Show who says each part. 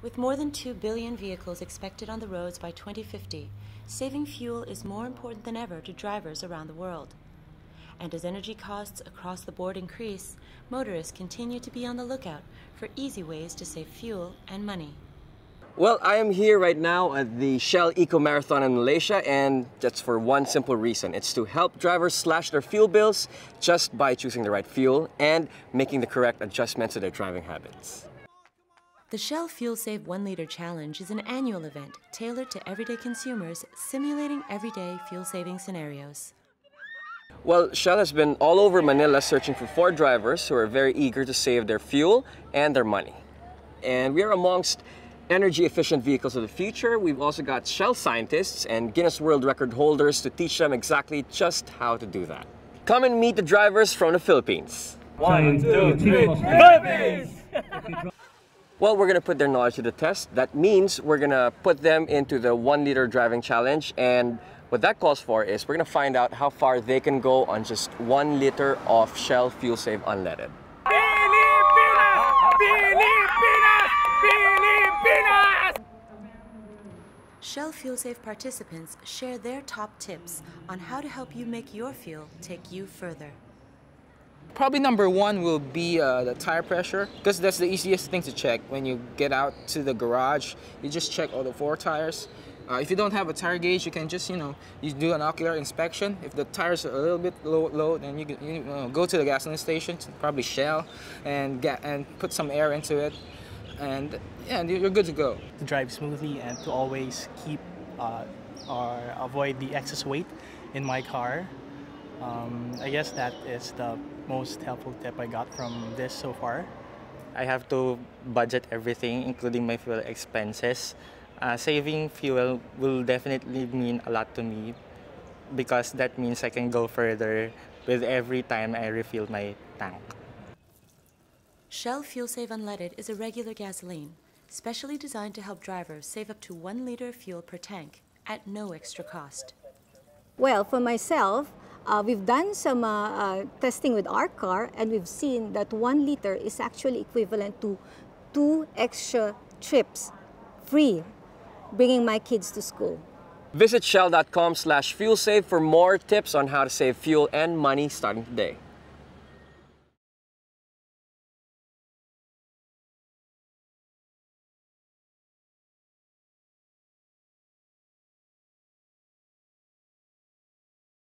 Speaker 1: With more than 2 billion vehicles expected on the roads by 2050, saving fuel is more important than ever to drivers around the world. And as energy costs across the board increase, motorists continue to be on the lookout for easy ways to save fuel and money.
Speaker 2: Well, I am here right now at the Shell Eco Marathon in Malaysia, and that's for one simple reason. It's to help drivers slash their fuel bills just by choosing the right fuel and making the correct adjustments to their driving habits.
Speaker 1: The Shell Fuel Save 1 Liter Challenge is an annual event tailored to everyday consumers, simulating everyday fuel saving scenarios.
Speaker 2: Well, Shell has been all over Manila searching for Ford drivers who are very eager to save their fuel and their money. And we are amongst energy efficient vehicles of the future. We've also got Shell scientists and Guinness World Record holders to teach them exactly just how to do that. Come and meet the drivers from the Philippines.
Speaker 3: One, two, three, Philippines!
Speaker 2: Well, we're gonna put their knowledge to the test. That means we're gonna put them into the one liter driving challenge. And what that calls for is we're gonna find out how far they can go on just one liter of Shell Fuel Save Unleaded.
Speaker 3: Pilipinas! Pilipinas! Pilipinas!
Speaker 1: Shell Fuel Save participants share their top tips on how to help you make your fuel take you further.
Speaker 4: Probably number one will be uh, the tire pressure because that's the easiest thing to check. When you get out to the garage, you just check all the four tires. Uh, if you don't have a tire gauge, you can just, you know, you do an ocular inspection. If the tires are a little bit low, low then you, can, you uh, go to the gasoline station, probably Shell, and get and put some air into it, and yeah, you're good to go.
Speaker 5: To drive smoothly and to always keep uh, or avoid the excess weight in my car. Um, I guess that is the most helpful tip I got from this so far.
Speaker 6: I have to budget everything, including my fuel expenses. Uh, saving fuel will definitely mean a lot to me because that means I can go further with every time I refill my tank.
Speaker 1: Shell Fuel Save Unleaded is a regular gasoline, specially designed to help drivers save up to one liter of fuel per tank at no extra cost.
Speaker 7: Well, for myself, uh, we've done some uh, uh, testing with our car and we've seen that one liter is actually equivalent to two extra trips free bringing my kids to school.
Speaker 2: Visit shell.com slash fuel save for more tips on how to save fuel and money starting today.